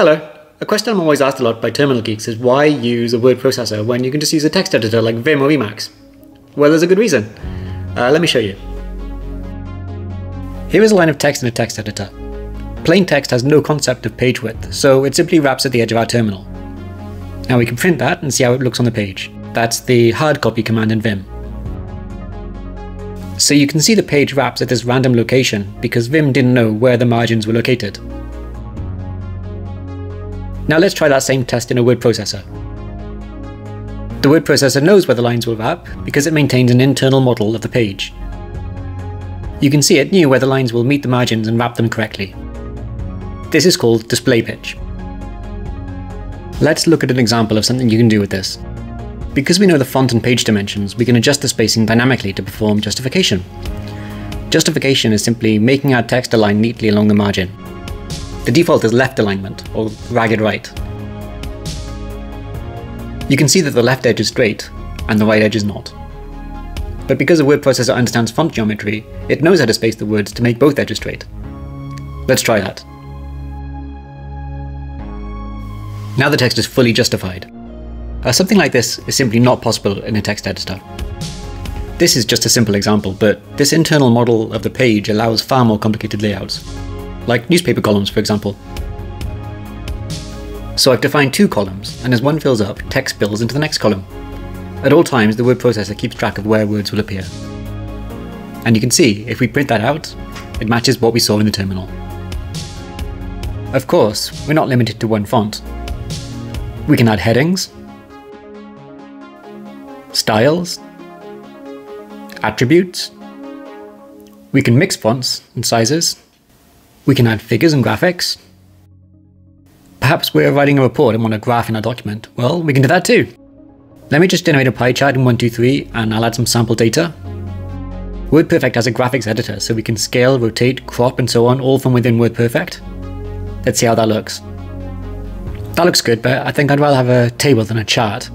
Hello. A question I'm always asked a lot by terminal geeks is why use a word processor when you can just use a text editor like Vim or Emacs? Well, there's a good reason. Uh, let me show you. Here is a line of text in a text editor. Plain text has no concept of page width, so it simply wraps at the edge of our terminal. Now we can print that and see how it looks on the page. That's the hard copy command in Vim. So you can see the page wraps at this random location because Vim didn't know where the margins were located. Now let's try that same test in a word processor. The word processor knows where the lines will wrap because it maintains an internal model of the page. You can see it knew where the lines will meet the margins and wrap them correctly. This is called display pitch. Let's look at an example of something you can do with this. Because we know the font and page dimensions, we can adjust the spacing dynamically to perform justification. Justification is simply making our text align neatly along the margin. The default is left alignment, or ragged right. You can see that the left edge is straight, and the right edge is not. But because the word processor understands font geometry, it knows how to space the words to make both edges straight. Let's try that. Now the text is fully justified. Uh, something like this is simply not possible in a text editor. This is just a simple example, but this internal model of the page allows far more complicated layouts like newspaper columns for example. So I've defined two columns, and as one fills up, text spills into the next column. At all times, the word processor keeps track of where words will appear. And you can see, if we print that out, it matches what we saw in the terminal. Of course, we're not limited to one font. We can add headings, styles, attributes, we can mix fonts and sizes, we can add figures and graphics. Perhaps we're writing a report and want a graph in our document. Well, we can do that too. Let me just generate a pie chart in 123 and I'll add some sample data. WordPerfect has a graphics editor so we can scale, rotate, crop and so on all from within WordPerfect. Let's see how that looks. That looks good, but I think I'd rather have a table than a chart.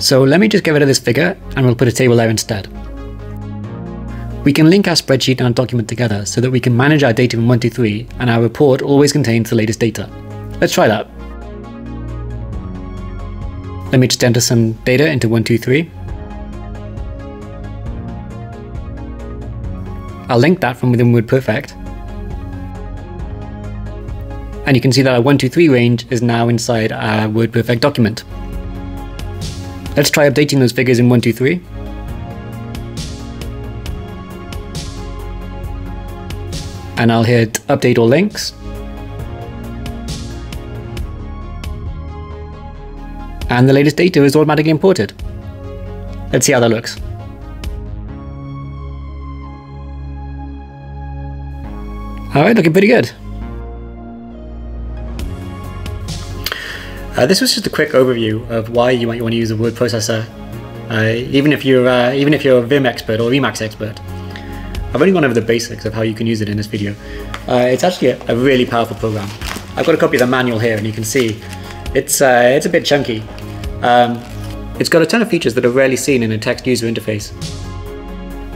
So let me just get rid of this figure and we'll put a table there instead. We can link our spreadsheet and our document together so that we can manage our data in 123 and our report always contains the latest data. Let's try that. Let me just enter some data into 123. I'll link that from within WordPerfect. And you can see that our 123 range is now inside our WordPerfect document. Let's try updating those figures in 123. And I'll hit update all links. And the latest data is automatically imported. Let's see how that looks. Alright, looking pretty good. Uh, this was just a quick overview of why you might want to use a word processor, uh, even if you're uh, even if you're a Vim expert or Emacs expert. I've only gone over the basics of how you can use it in this video. Uh, it's actually a, a, really powerful program. I've got a copy of the manual here and you can see it's, uh, it's a bit chunky. Um, it's got a ton of features that are rarely seen in a text user interface.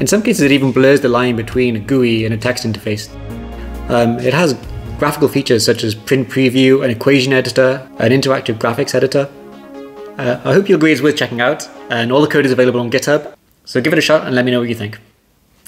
In some cases it even blurs the line between a GUI and a text interface. Um, it has graphical features such as print preview, an equation editor, an interactive graphics editor. Uh, I hope you agree it's worth checking out, and all the code is available on GitHub, so give it a shot and let me know what you think.